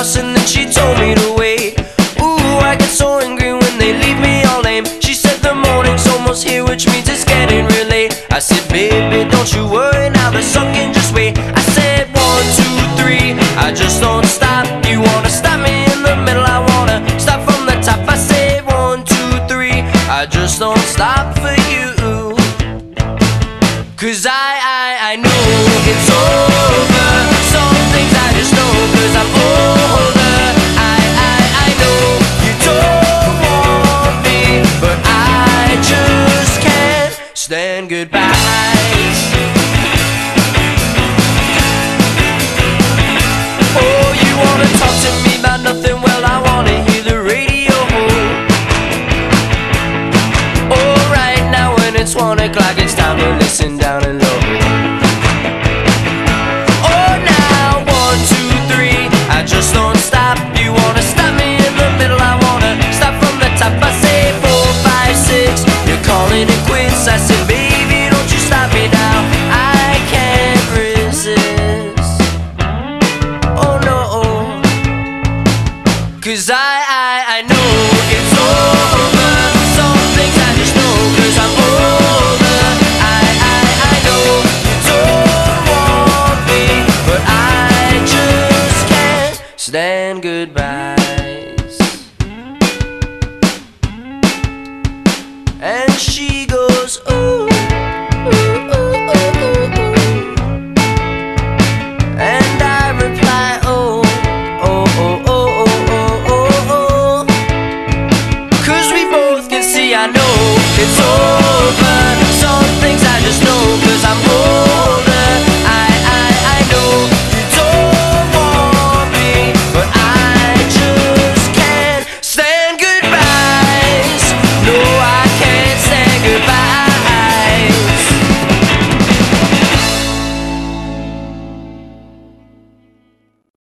told me to wait. Ooh, I get so angry when they leave me all lame. She said the morning's almost here, which means it's getting real late. I said, baby, don't you worry now, the sun can just wait. I said, one, two, three, I just don't stop. You wanna stop me in the middle, I wanna stop from the top. I said, one, two, three, I just don't stop for you. Cause I, I, I know it's over. Can't goodbyes. Oh, you wanna talk to me about nothing? Well, I wanna hear the radio. Oh, right now when it's one o'clock, it's time to listen down and low. Cause I, I, I know it's over. Some things I just know cause I'm over me. But I,